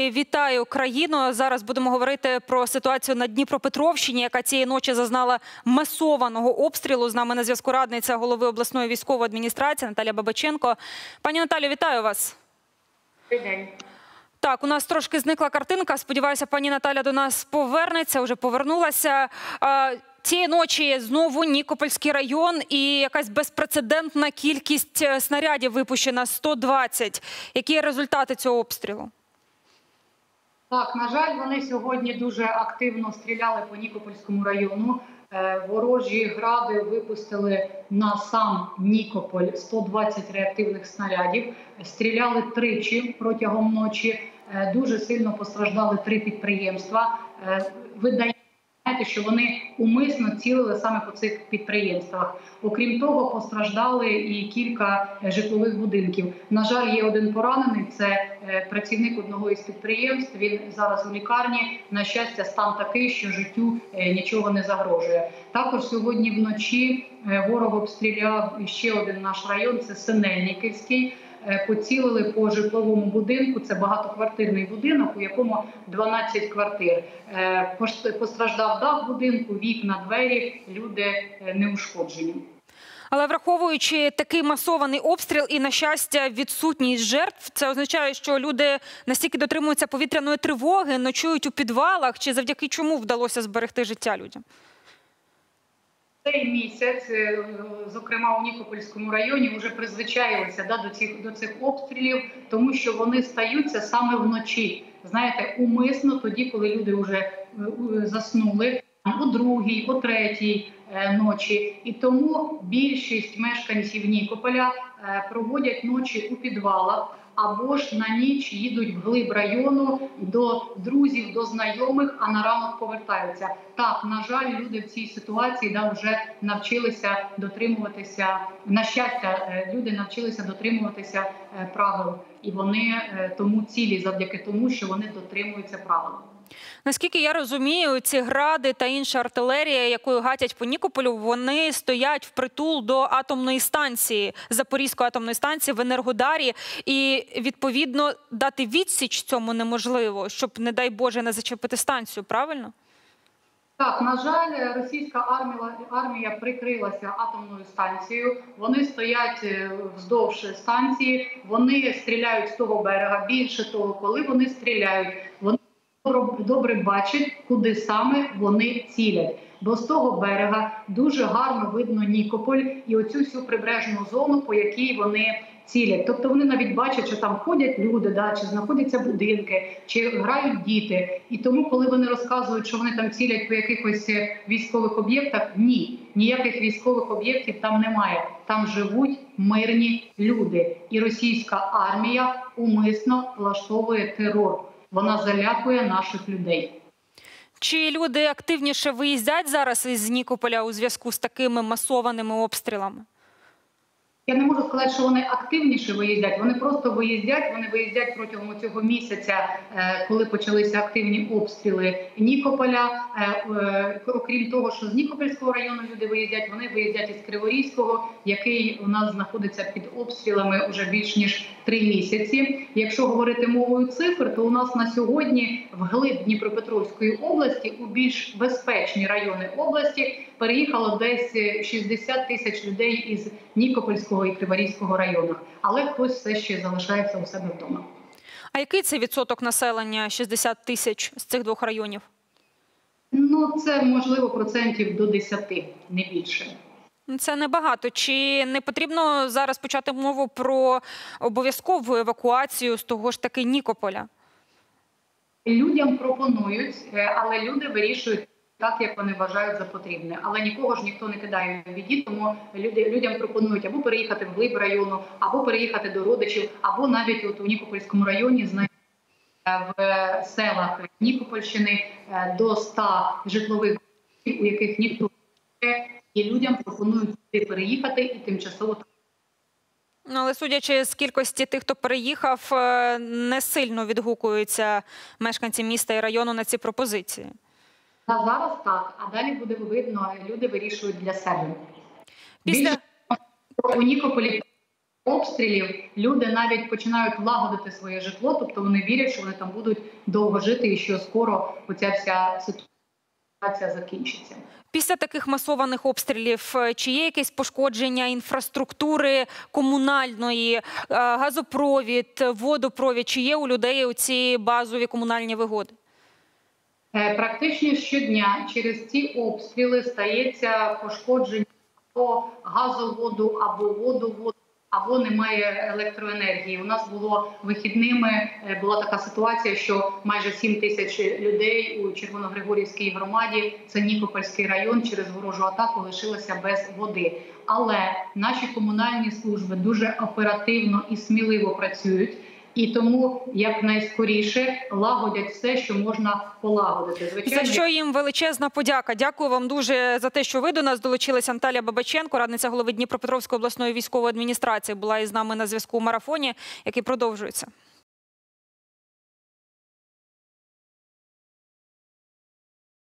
Вітаю країну. Зараз будемо говорити про ситуацію на Дніпропетровщині, яка цієї ночі зазнала масованого обстрілу. З нами на зв'язку радниця голови обласної військової адміністрації Наталя Бабаченко. Пані Наталю, вітаю вас. Добрий день. Так, у нас трошки зникла картинка. Сподіваюся, пані Наталя до нас повернеться. Вже повернулася. Цієї ночі знову Нікопольський район і якась безпрецедентна кількість е, снарядів випущена 120. Які результати цього обстрілу? Так, на жаль, вони сьогодні дуже активно стріляли по Нікопольському району. Е, Ворожі гради випустили на сам Нікополь 120 реактивних снарядів. Стріляли тричі протягом ночі. Е, Дуже сильно постраждали три підприємства. Е, Видає знаєте, що вони умисно цілили саме по цих підприємствах. Окрім того, постраждали і кілька е, житлових будинків. На жаль, є один поранений. Це е, працівник одного із підприємств. Він зараз у лікарні. На щастя, стан такий, що життю е, нічого не загрожує. Також сьогодні вночі ворог обстріляв ще один наш район. Це Синельниківський. Е, Поцілили по житловому будинку. Це багатоквартирний будинок, у якому 12 квартир. Е, Постраждав дах будинку, вікна, двері. Люди е, не ушкоджені. Але враховуючи такий масований обстріл і, на щастя, відсутність жертв, це означає, що люди настільки дотримуються повітряної тривоги, ночують у підвалах, чи завдяки чому вдалося зберегти життя людям? Цей місяць, е, зокрема у Нікопольському районі, вже призвичаїлися да, до цих до цих обстрілів, тому що вони стаються саме вночі. Знаєте, умисно тоді, коли люди вже е, заснули у другій, о третій е, ночі. І тому більшість мешканців Нікополя е, проводять ночі у підвалах. Або ж на ніч їдуть вглиб району до друзів, до знайомих, а на ранок повертаються. Так, на жаль, люди в цій ситуації да, вже навчилися дотримуватися. На щастя, е, люди навчилися дотримуватися правил, і вони тому цілі завдяки тому, що вони дотримуються правил. Наскільки я розумію, ці гради та інша артилерія, якою гатять по Нікополю, вони стоять впритул до атомної станції Запорізької атомної станції в Енергодарі, і відповідно дати відсіч цьому неможливо, щоб, не дай Боже, не зачепити станцію. Правильно? Так, на жаль, російська армія армія прикрилася атомною станцією. Вони стоять е, вздовж станції, вони стріляють з того берега. Більше того, коли вони стріляють, вони добре- бачать, куди саме вони цілять. Бо з того берега дуже гарно видно Нікополь і оцю всю прибережну зону, по якій вони цілять. Тобто вони навіть бачать, що там ходять люди, да, чи знаходяться будинки, чи грають діти. І тому, коли вони розказують, що вони там цілять по якихось е, військових об'єктах, ні, ніяких військових об'єктів там немає. Там живуть мирні люди, і російська армія умисно влаштовує терор. Вона залякує наших людей. Чи люди активніше виїздять зараз із Нікополя у зв'язку з такими масованими обстрілами? Я не можу сказати, що вони активніше виїздять. Вони просто виїздять. Вони виїздять протягом цього місяця, е, коли почалися активні обстріли Нікополя. Е, е, Окрім того, що з Нікопольського району люди виїздять, вони виїздять із Криворізького, який у нас знаходиться під обстрілами вже більш ніж три місяці. Якщо говорити мовою цифр, то у нас на сьогодні вглиб Дніпропетровської області у більш безпечні райони області переїхало десь 60 тисяч людей із Нікопольського і Криворізького районах, але хтось все ще залишається у себе вдома. А який це відсоток населення 60 тисяч з цих двох районів? Ну це можливо процентів до 10, не більше. Це небагато. Чи не потрібно зараз почати мову про обов'язкову евакуацію з того ж таки Нікополя? Людям пропонують, е, але люди вирішують так, як вони вважають за потрібне. Але нікого ж ніхто не кидає в біді, тому люди людям пропонують або переїхати в глиб району, або переїхати до родичів, або навіть от у Нікопольському районі знайти в селах Нікопольщини е, до 100 житлових у яких ніхто не і людям пропонують переїхати і тимчасово Ну, але судячи з кількості тих, хто переїхав, е, не сильно відгукуються мешканці міста і району на ці пропозиції. На зараз так, а далі буде видно, люди вирішують для себе. Після у Нікополі обстрілів люди навіть починають лагодити своє житло, тобто вони вірять, що вони там будуть довго жити, і що скоро оця вся ситуація закінчиться. Після таких масованих обстрілів е, чи є якесь пошкодження інфраструктури комунальної, е, газопровід, водопровід? Чи є у людей ці базові комунальні вигоди? Е, Практично щодня через ці обстріли стається пошкодження або газоводу, або водоводу, або немає електроенергії. У нас було вихідними. е, Була така ситуація, що майже 7 тисяч людей у Червоногригорівській громаді, це Нікопольський район, через ворожу атаку лишилося без води. Але наші комунальні служби дуже оперативно і сміливо працюють. І тому якнайскоріше лагодять все, що можна полагодити. Звичайно, За що їм величезна подяка. Дякую вам дуже за те, що ви до нас долучилися. Наталія Бабаченко, радниця голови Дніпропетровської обласної військової адміністрації, була із нами на зв'язку у марафоні, який продовжується.